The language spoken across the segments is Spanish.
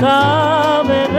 Sabes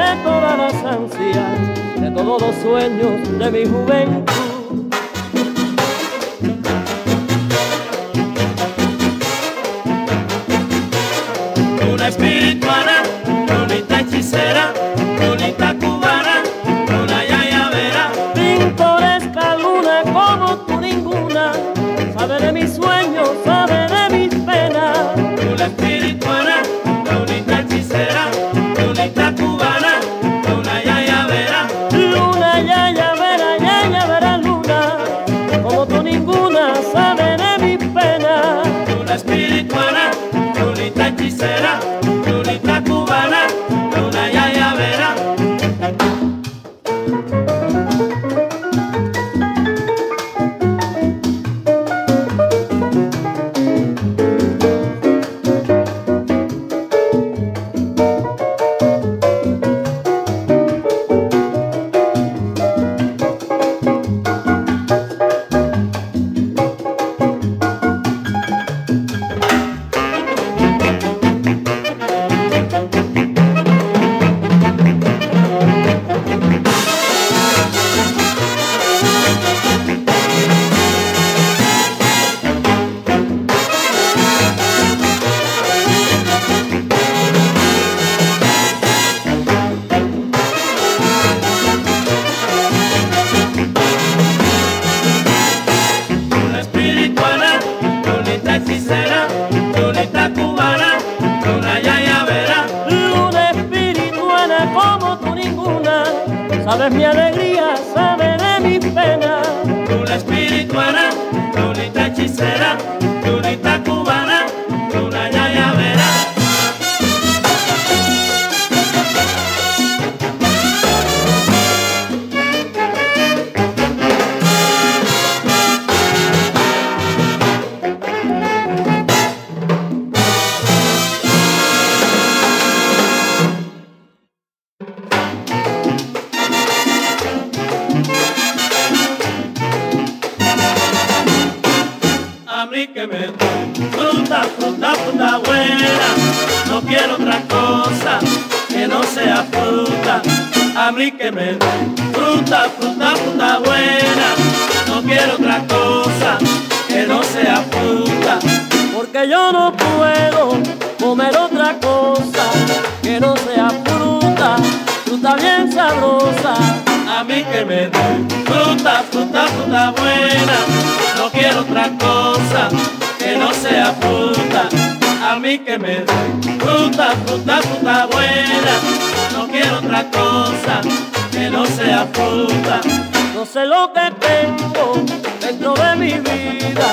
sé lo que tengo dentro de mi vida,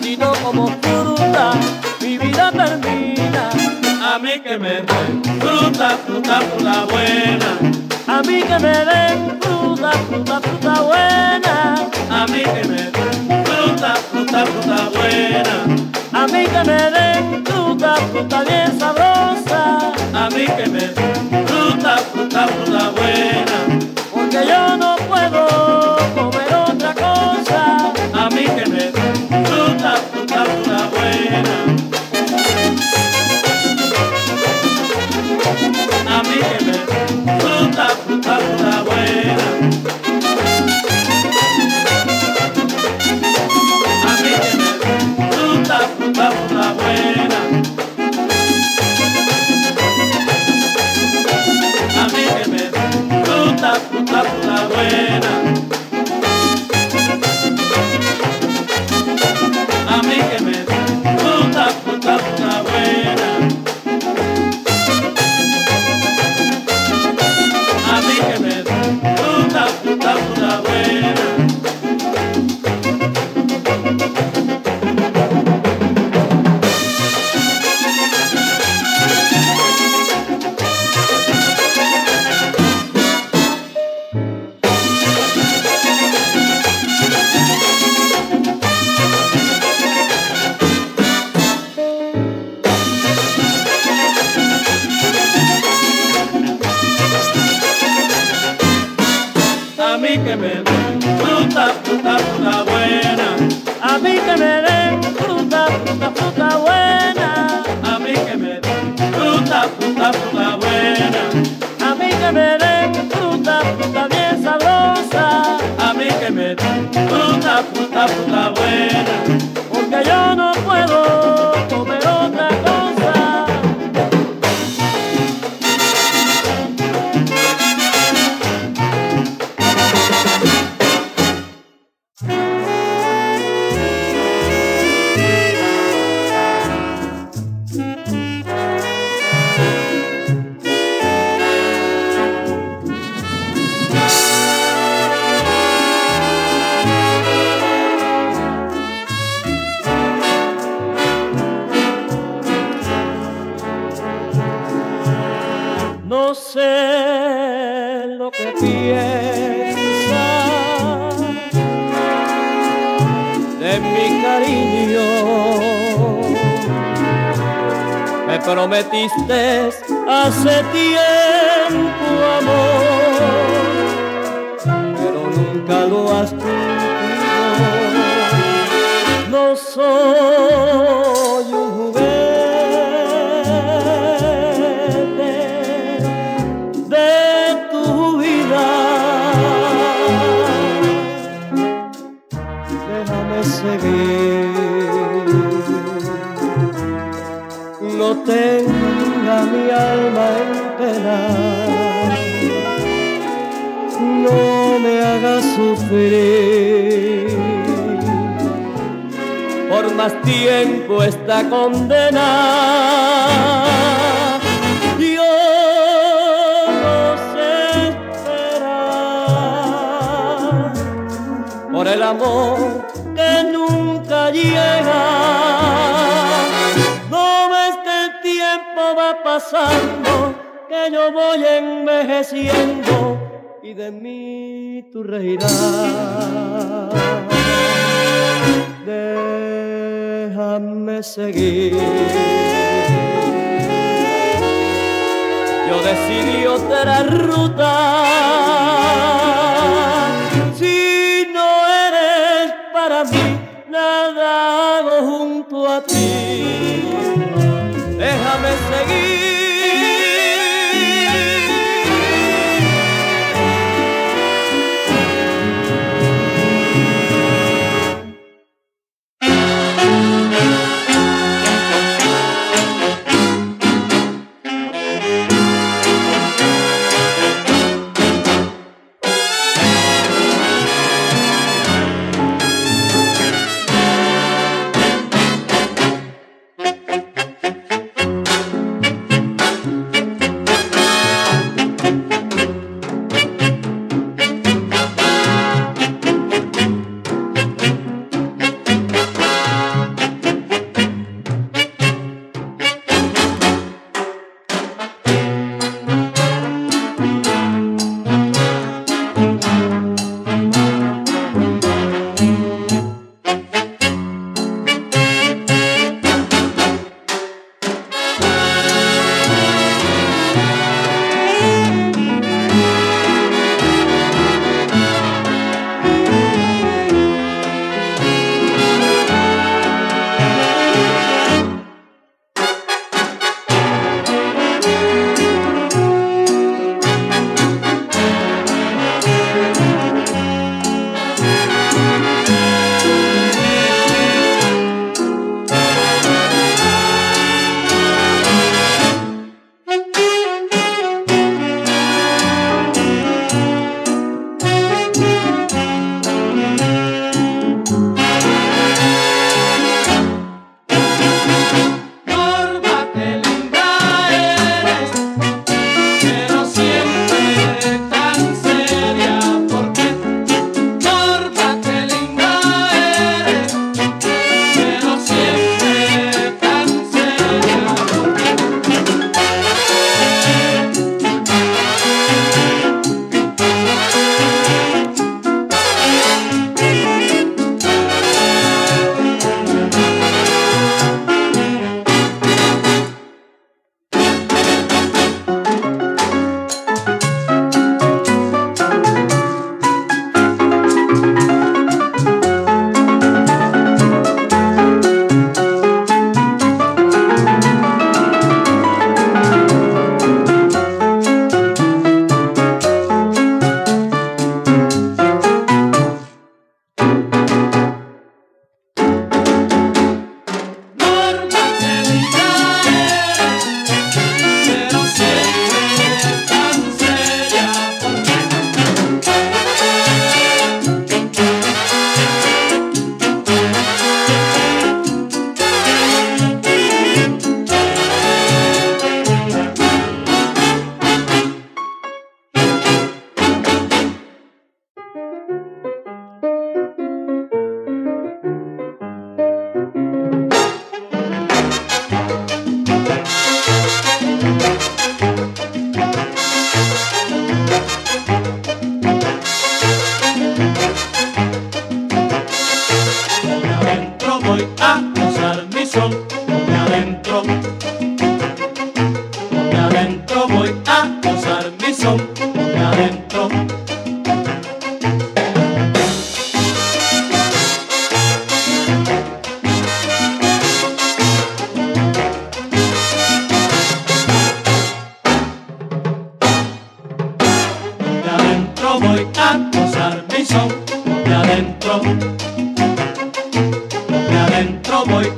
sino como fruta mi vida termina. A mí que me den fruta, fruta, fruta buena. A mí que me den fruta, fruta, fruta buena. A mí que me den fruta, fruta, fruta buena. A mí que me den fruta, fruta bien sabrosa. A mí que me den fruta, fruta, fruta buena. Porque yo no fruta buena. Hace tiempo amor, pero nunca lo has cumplido. No soy tiempo esta condena. Yo no sé esperar por el amor que nunca llega. No ves que el tiempo va pasando, que yo voy envejeciendo y de mí tú reirás. Déjame seguir. Yo decidí otra ruta. Si no eres para mí, nada hago junto a ti. Déjame seguir voy a gozar mi show, voy adentro, voy adentro voy.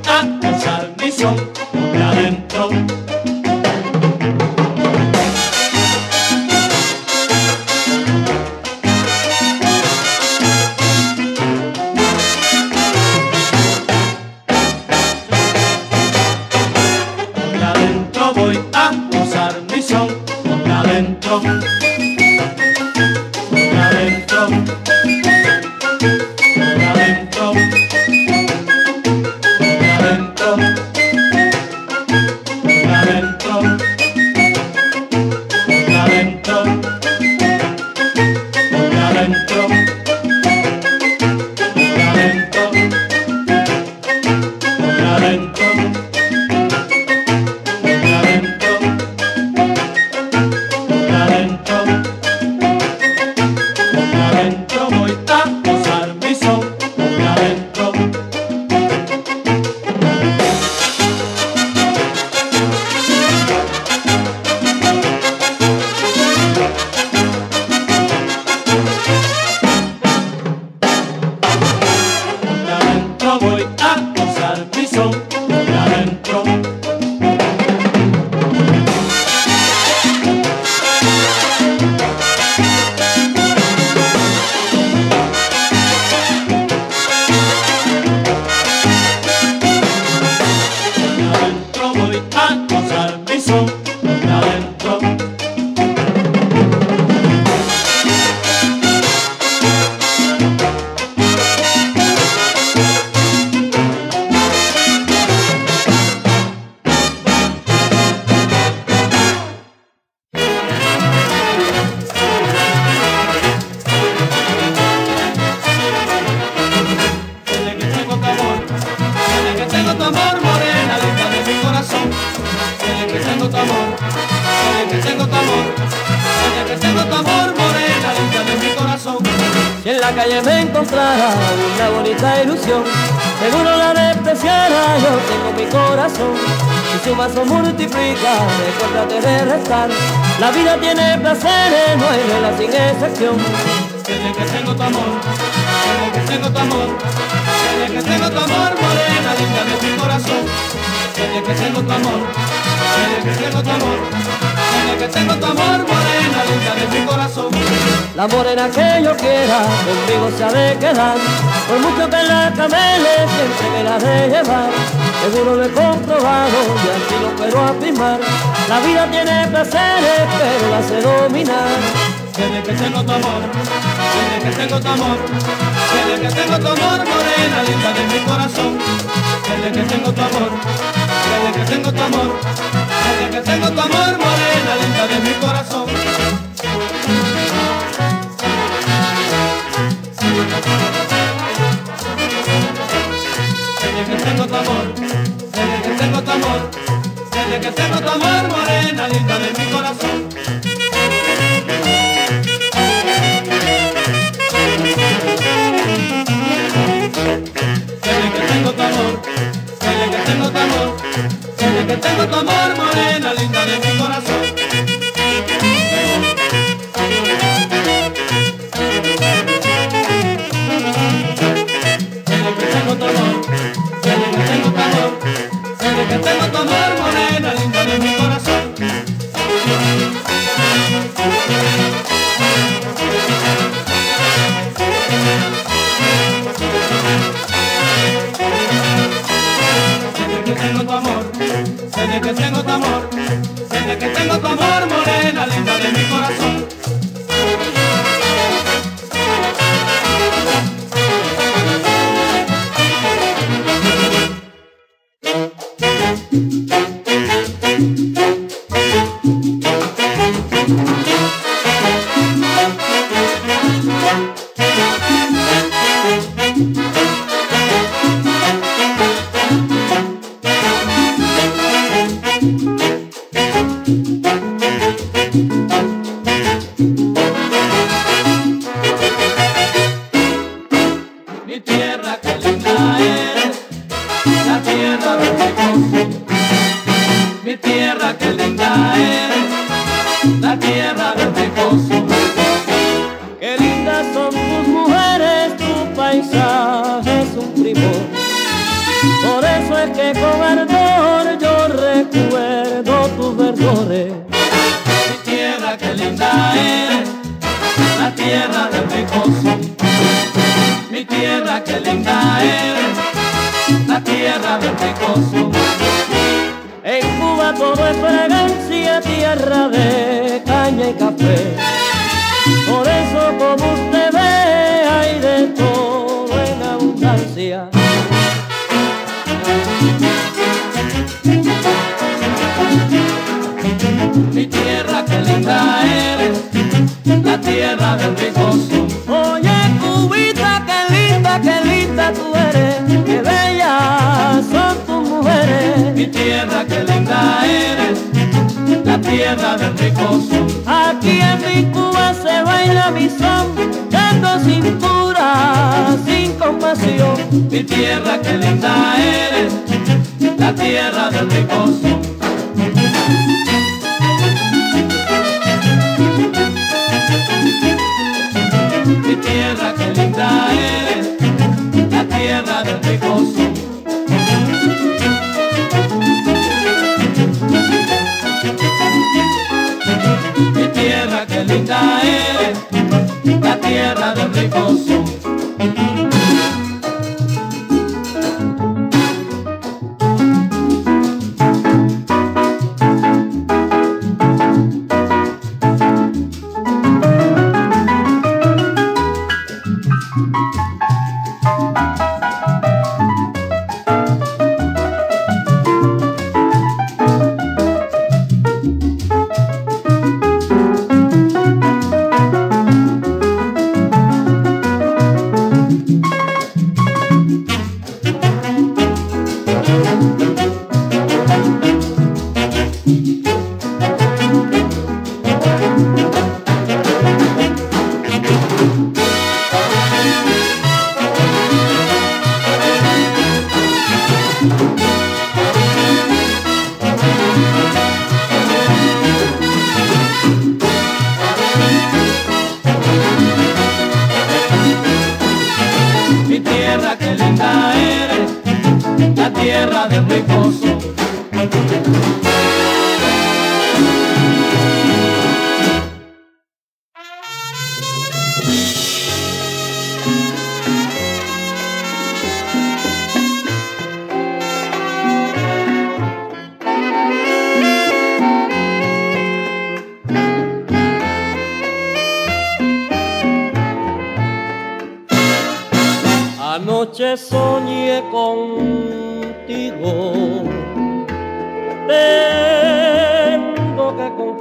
La calle me encontrara una bonita ilusión, seguro la despreciara, yo tengo mi corazón. Si sumas o multiplica, recuérdate de restar. La vida tiene placeres, no hay reglas sin excepción. Desde que tengo tu amor, desde que tengo tu amor, desde que tengo tu amor, morena, linda de mi corazón. Desde que tengo tu amor, desde que tengo tu amor, desde que tengo tu amor, morena, linda de mi corazón. La morena que yo quiera, conmigo se ha de quedar. Por mucho que la camele, siempre me la de llevar. Seguro lo he comprobado y así lo puedo afirmar. La vida tiene placeres, pero la sé dominar. Desde que tengo tu amor, desde que tengo tu amor, desde que tengo tu amor, morena, linda de mi corazón. Desde que tengo tu amor, tengo tu amor, desde que tengo tu amor, morena, linda de mi corazón. Desde que tengo tu amor, desde que tengo tu amor, desde que tengo tu amor, morena, linda desde que es que con ardor yo recuerdo tus verdores. Mi tierra que linda es, la tierra del Ricoso. Mi tierra que linda es, la tierra del Ricoso. En Cuba todo es fragancia, tierra de caña y café. Por eso como usted Mi tierra que linda eres, la tierra del Ricoso. Oye Cubita, qué linda, qué linda tú eres, qué bellas son tus mujeres. Mi tierra que linda eres, la tierra del Ricoso. Aquí en mi Cuba se baila mi son, dando cintura, sin compasión. Mi tierra que linda eres, la tierra del Ricoso. Ricoso. Mi tierra que linda eres, la tierra del Ricoso. Anoche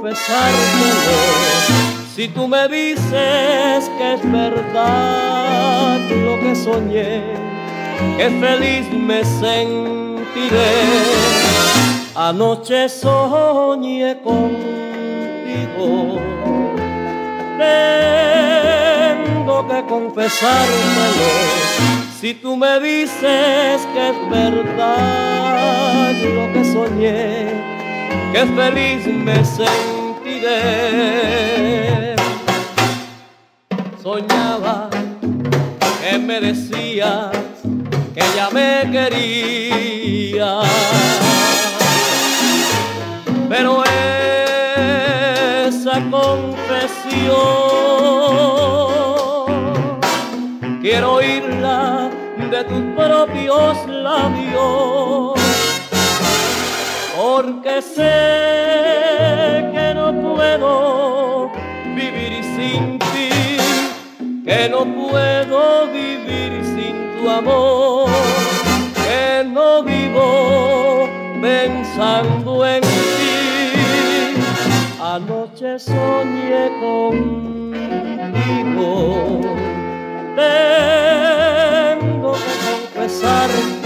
confesártelo. Si tú me dices que es verdad lo que soñé, que feliz me sentiré. Anoche soñé contigo. Tengo que confesártelo si tú me dices que es verdad lo que soñé, que feliz me sentiré. Soñaba que me decías que ya me querías, pero esa confesión quiero oírla de tus propios labios, porque sé que no puedo vivir sin ti, que no puedo vivir sin tu amor, que no vivo pensando en ti. Anoche soñé contigo. Tengo que confesártelo.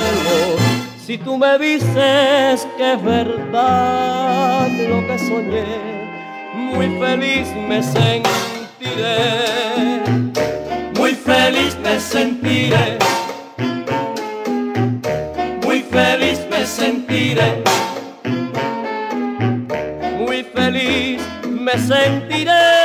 Si tú me dices que es verdad lo que soñé, muy feliz me sentiré. Muy feliz me sentiré. Muy feliz me sentiré. Muy feliz me sentiré.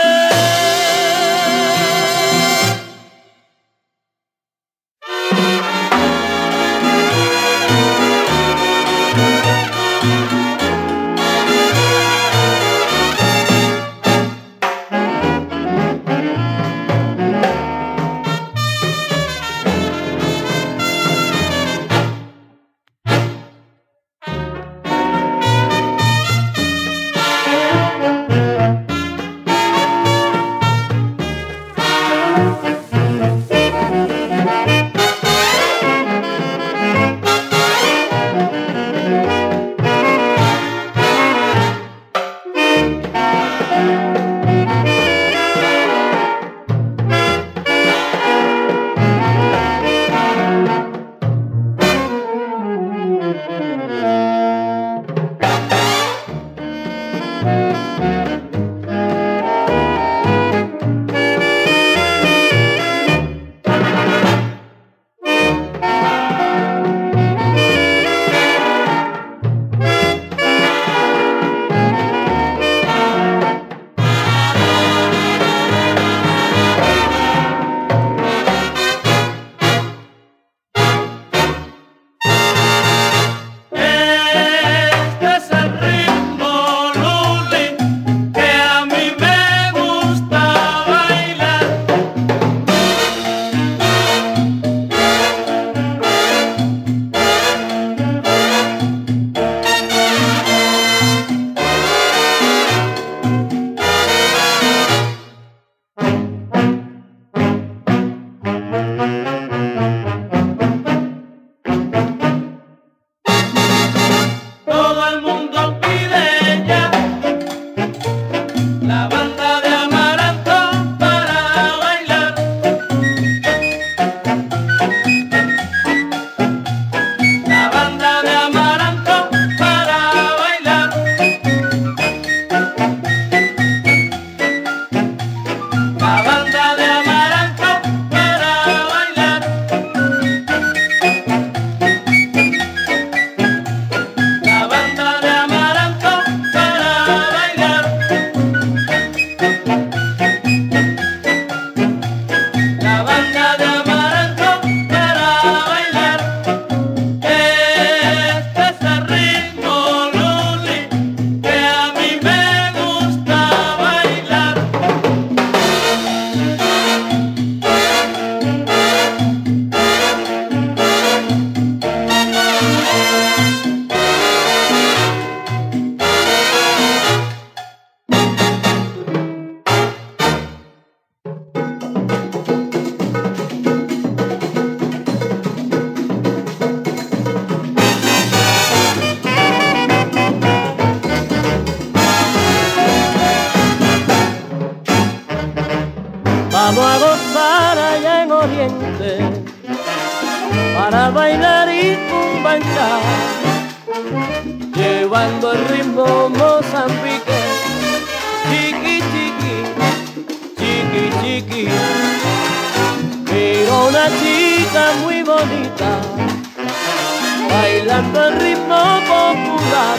Para bailar y cumbanchar, llevando el ritmo Mozambique, chiqui chiqui, chiqui chiqui, pero una chica muy bonita, bailando el ritmo popular,